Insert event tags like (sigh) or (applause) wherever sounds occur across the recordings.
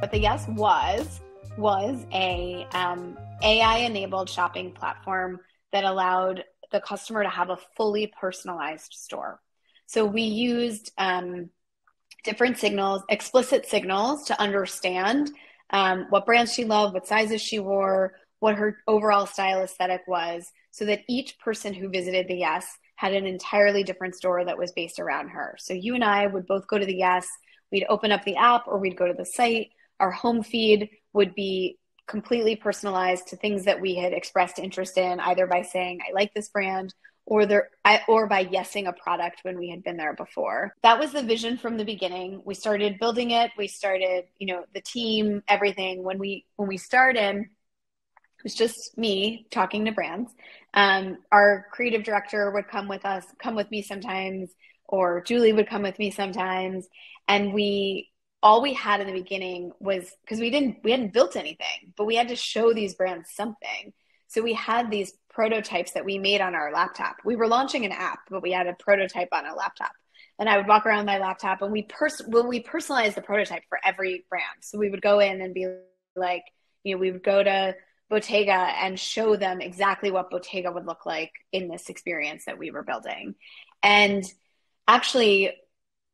But the Yes was was a um, AI enabled shopping platform that allowed the customer to have a fully personalized store. So we used um, different signals, explicit signals to understand um, what brands she loved, what sizes she wore, what her overall style aesthetic was, so that each person who visited the Yes had an entirely different store that was based around her. So you and I would both go to the Yes, we'd open up the app or we'd go to the site. Our home feed would be completely personalized to things that we had expressed interest in, either by saying, I like this brand, or there or by yesing a product when we had been there before. That was the vision from the beginning. We started building it. We started, you know, the team, everything. When we when we started, it was just me talking to brands. Um, our creative director would come with us, come with me sometimes, or Julie would come with me sometimes, and we all we had in the beginning was because we didn't we hadn't built anything but we had to show these brands something. So we had these prototypes that we made on our laptop. We were launching an app but we had a prototype on a laptop. And i would walk around my laptop and we pers- well, we personalized the prototype for every brand. So we would go in and be like you know we would go to bottega and show them exactly what bottega would look like in this experience that we were building. And actually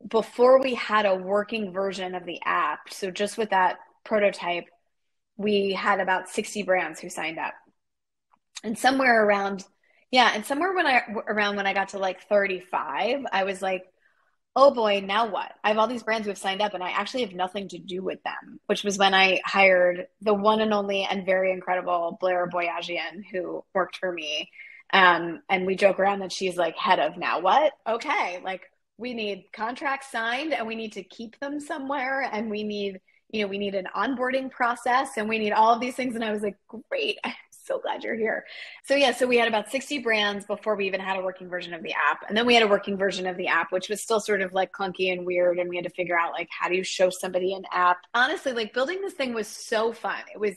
before we had a working version of the app, so just with that prototype, we had about 60 brands who signed up. And somewhere around, yeah, and somewhere when I around when I got to like 35, I was like, oh boy, now what? I have all these brands who have signed up and I actually have nothing to do with them, which was when I hired the one and only and very incredible Blair Boyajian, who worked for me. Um, and we joke around that she's like head of now what? Okay, like we need contracts signed and we need to keep them somewhere and we need you know we need an onboarding process and we need all of these things. And i was like great. (laughs) I'm so glad you're here. So yeah so we had about 60 brands before we even had a working version of the app. And then we had a working version of the app which was still sort of like clunky and weird. And we had to figure out like how do you show somebody an app? Honestly like building this thing was so fun. It was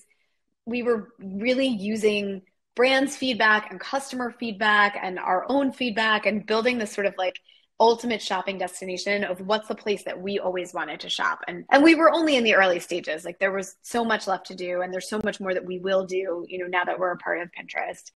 we were really using brands feedback and customer feedback and our own feedback and building this sort of like ultimate shopping destination of what's the place that we always wanted to shop. And and we were only in the early stages. Like there was so much left to do and there's so much more that we will do you know now that we're a part of pinterest